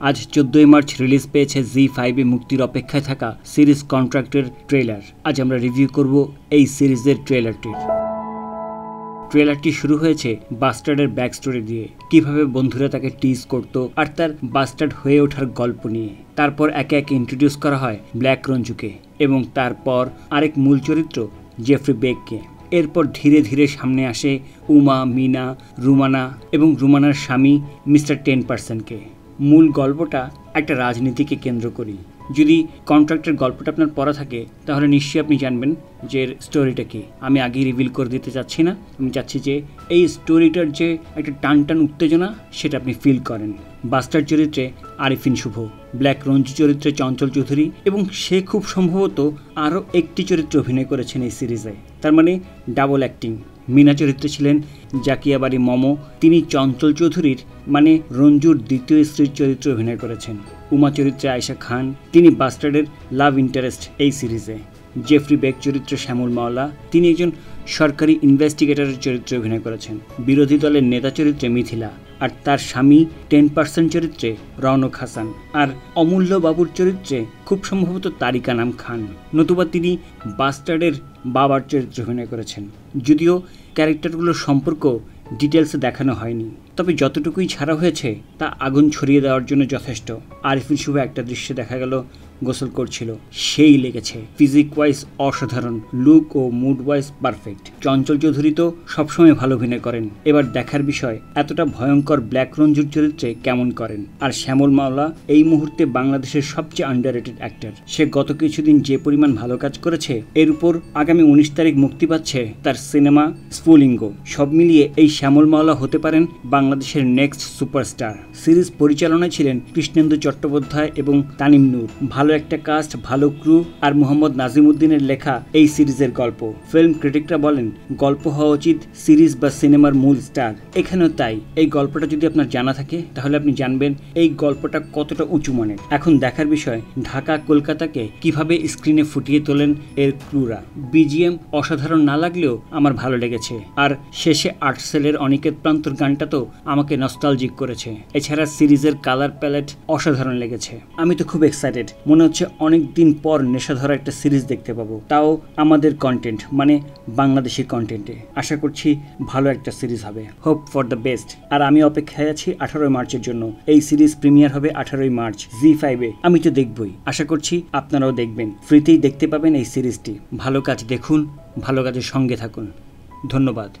আজ চোদ্দই March release পেয়েছে জি ফাইভে মুক্তির অপেক্ষায় থাকা সিরিজ কন্ট্রাক্টের ট্রেলার। আজ আমরা রিভিউ করব এই সিরিজের ট্রেলারটির। ট্রেলারটি শুরু হয়েছে বাস্টার্ডের ব্যাক স্টোরি দিয়ে। কীভাবে বন্ধুরা তাকে টিজ করত আর তার বাস্টার্ড হয়ে ওঠার গল্প নিয়ে। তারপর একে একে ইন্ট্রোডিউস করা হয় ব্ল্যাক রঞ্জুকে এবং তারপর আরেক মূল চরিত্র জেফ্রি বেগকে। এরপর ধীরে ধীরে সামনে আসে উমা, মিনা, রুমানা এবং রুমানার স্বামী মিস্টার টেন পার্সেন্টকে মূল গল্পটা একটা রাজনীতিকে কেন্দ্র করি। যদি কন্ট্রাক্টের গল্পটা আপনার পড়া থাকে, তাহলে নিশ্চয়ই আপনি জানবেন যে স্টোরিটা কি। আমি আগেই রিভিল করে দিতে চাচ্ছি না। আমি চাচ্ছি যে এই স্টোরিটার যে একটা টান টান উত্তেজনা, সেটা আপনি ফিল করেন। বাস্টার চরিত্রে আরিফিন শুভ, ব্ল্যাক রঞ্জু চরিত্রে চঞ্চল চৌধুরী, এবং সে খুব সম্ভবত আরও একটি চরিত্রে অভিনয় করেছেন এই সিরিজে তার মানে ডাবল অ্যাক্টিং মিনা চরিত্রে ছিলেন জাকিয়া বাড়ি মম। তিনি চঞ্চল চৌধুরীর মানে রঞ্জুর দ্বিতীয় স্ত্রীর চরিত্রে অভিনয় করেছেন। উমা চরিত্রে আয়শা খান। তিনি বাস্টার্ডের লাভ ইন্টারেস্ট এই সিরিজে। জেফরি বেগ চরিত্রে শ্যামল মাওলা। তিনি একজন সরকারি ইনভেস্টিগেটরের চরিত্রে অভিনয় করেছেন। বিরোধী দলের নেতা চরিত্রে মিথিলা। আর তার স্বামী টেন পার্সেন্ট চরিত্রে রওনক হাসান আর অমূল্য বাবুর চরিত্রে খুব সম্ভবত তারিকা নাম খান। নতুবা তিনি বাস্টার্ডের বাবার চরিত্রে অভিনয় করেছেন। যদিও ক্যারেক্টারগুলোর সম্পর্ক ডিটেলসে দেখানো হয়নি। তবে যতটুকুই ছাড়া হয়েছে, তা আগুন ছড়িয়ে দেওয়ার জন্য যথেষ্ট। আরিফিন শুভ একটা দৃশ্যে দেখা গেল, গোসল করছিল। সেই লেগেছে। ফিজিক ওয়াইজ অসাধারণ লুক ও mood wise perfect Chanchal Chowdhury তো সবসময় ভালো অভিনয় করেন। এবার দেখার বিষয়, এতটা ভয়ঙ্কর ব্ল্যাক রঞ্জুর চরিত্রে কেমন করেন? আর শ্যামল মাওলা এই মুহূর্তে বাংলাদেশের সবচেয়ে আন্ডার অ্যাক্টর সে গত কিছুদিন যে পরিমাণ ভালো কাজ করেছে, এর উপর আগামী উনিশ তারিখ মুক্তি পাচ্ছে তার সিনেমা স্ফুলিঙ্গ। সব মিলিয়ে এই শ্যামল মাওলা হতে পারেন বাংলাদেশের নেক্সট সুপারস্টার। সিরিজ পরিচালনায় ছিলেন কৃষ্ণেন্দু চট্টোপাধ্যায় এবং তানিম নূর। ভালো একটা কাস্ট ভালো ক্রু আর মোহাম্মদ নাজিমুদ্দিনের লেখা এই সিরিজের গল্প। ফিল্ম ক্রিটিকরা বলেন, গল্প হওয়া উচিত সিরিজ বা সিনেমার মূল স্টার এখানেও তাই। এই গল্পটা যদি আপনার জানা থাকে, তাহলে আপনি জানবেন এই গল্পটা কতটা উঁচু মানের। এখন দেখার বিষয়, ঢাকা, কলকাতাকে কীভাবে স্ক্রিনে ফুটিয়ে তোলেন এর ক্রুরা বিজিএম অসাধারণ না লাগলেও আমার ভালো লেগেছে। আর শেষে আর্টসেলের অনিকেত প্রান্তর গানটা তো আমাকে নস্টালজিক করেছে। এছাড়া সিরিজের কালার প্যালেট অসাধারণ লেগেছে। আমি তো খুব এক্সাইটেড মনে হচ্ছে অনেক দিন পর নেশাধরা একটা সিরিজ দেখতে পাবো। তাও আমাদের কন্টেন্ট মানে বাংলাদেশি কন্টেন্টে আশা করছি ভালো একটা সিরিজ হবে। হোপ ফর দ্য বেস্ট আর আমি অপেক্ষায় আছি আঠারোই মার্চের জন্য। এই সিরিজ প্রিমিয়ার হবে আঠারোই মার্চ জি ফাইভে আমি তো দেখবই। আশা করছি আপনারাও দেখবেন। ফ্রিতেই দেখতে পাবেন এই সিরিজটি। ভালো কাজ দেখুন, ভালো কাজের সঙ্গে থাকুন। ধন্যবাদ।